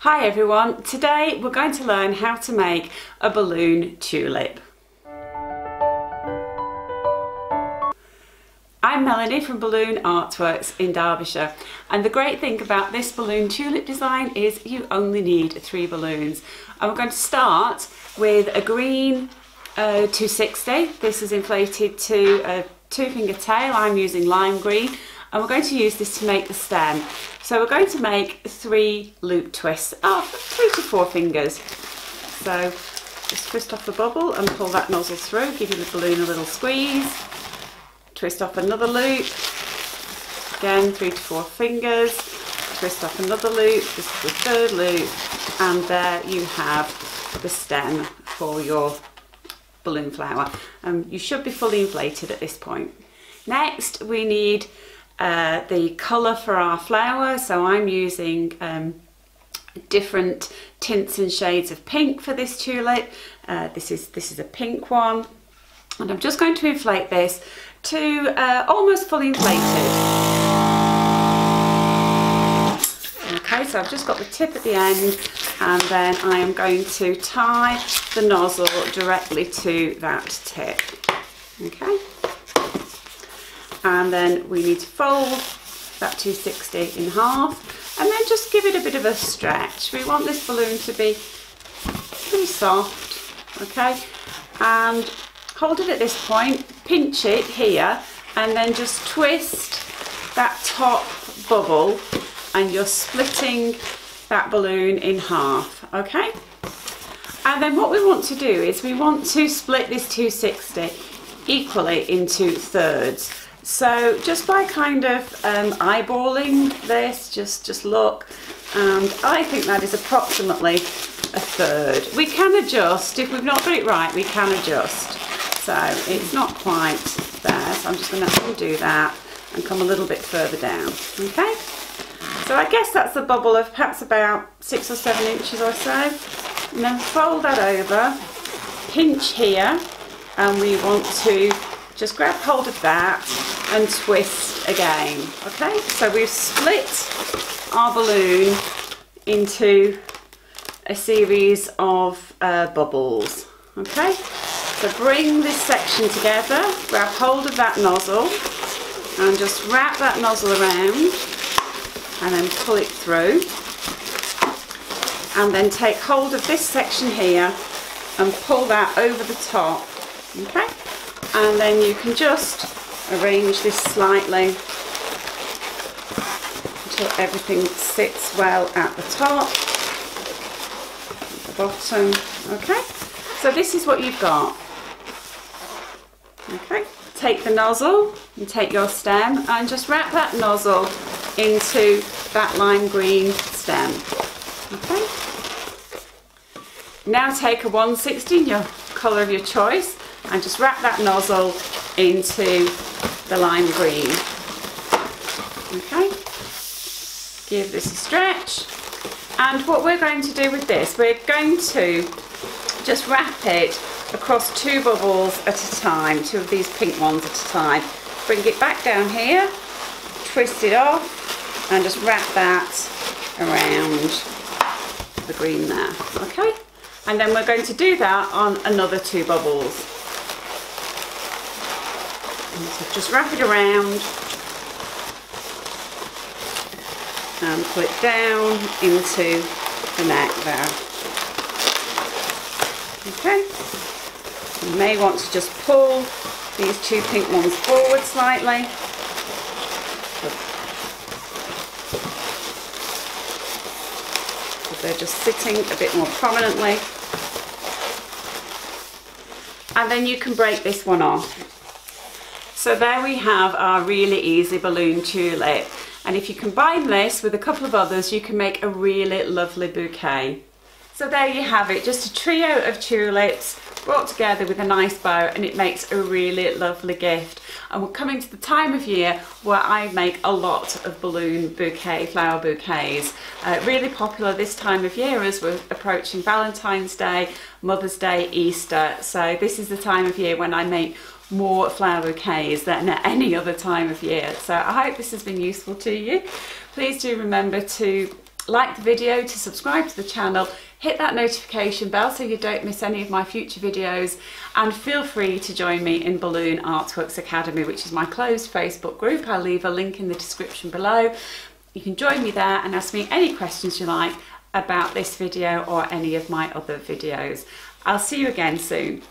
Hi everyone, today we're going to learn how to make a balloon tulip. I'm Melanie from Balloon Artworks in Derbyshire and the great thing about this balloon tulip design is you only need three balloons and we're going to start with a green uh, 260. This is inflated to a two finger tail, I'm using lime green and we're going to use this to make the stem. So we're going to make three loop twists, of three to four fingers. So just twist off the bubble and pull that nozzle through, giving the balloon a little squeeze. Twist off another loop, again three to four fingers, twist off another loop, this is the third loop, and there you have the stem for your balloon flower. Um, you should be fully inflated at this point. Next we need uh, the colour for our flower. So I'm using um, different tints and shades of pink for this tulip. Uh, this is this is a pink one. And I'm just going to inflate this to uh, almost fully inflated. Okay, so I've just got the tip at the end and then I am going to tie the nozzle directly to that tip. Okay and then we need to fold that 260 in half and then just give it a bit of a stretch. We want this balloon to be pretty soft, okay? And hold it at this point, pinch it here, and then just twist that top bubble and you're splitting that balloon in half, okay? And then what we want to do is we want to split this 260 equally into thirds. So just by kind of um, eyeballing this, just, just look, and I think that is approximately a third. We can adjust, if we've not got it right, we can adjust. So it's not quite there, so I'm just going to undo that and come a little bit further down, okay? So I guess that's a bubble of perhaps about six or seven inches or so. And then fold that over, pinch here, and we want to just grab hold of that and twist again. Okay, so we've split our balloon into a series of uh, bubbles. Okay, so bring this section together, grab hold of that nozzle and just wrap that nozzle around and then pull it through and then take hold of this section here and pull that over the top okay and then you can just arrange this slightly until everything sits well at the top, the bottom, okay? So this is what you've got. Okay, take the nozzle and take your stem and just wrap that nozzle into that lime green stem. Okay. Now take a 160 your colour of your choice and just wrap that nozzle into the lime green. Okay, give this a stretch. And what we're going to do with this, we're going to just wrap it across two bubbles at a time, two of these pink ones at a time. Bring it back down here, twist it off, and just wrap that around the green there, okay? And then we're going to do that on another two bubbles. So just wrap it around and pull it down into the neck there. Okay, you may want to just pull these two pink ones forward slightly. So they're just sitting a bit more prominently. And then you can break this one off. So there we have our really easy balloon tulip. And if you combine this with a couple of others, you can make a really lovely bouquet. So there you have it, just a trio of tulips brought together with a nice bow and it makes a really lovely gift. And we're coming to the time of year where I make a lot of balloon bouquet, flower bouquets. Uh, really popular this time of year as we're approaching Valentine's Day, Mother's Day, Easter. So this is the time of year when I make more flower bouquets than at any other time of year. So I hope this has been useful to you. Please do remember to like the video, to subscribe to the channel, hit that notification bell so you don't miss any of my future videos and feel free to join me in Balloon Artworks Academy which is my closed Facebook group. I'll leave a link in the description below. You can join me there and ask me any questions you like about this video or any of my other videos. I'll see you again soon.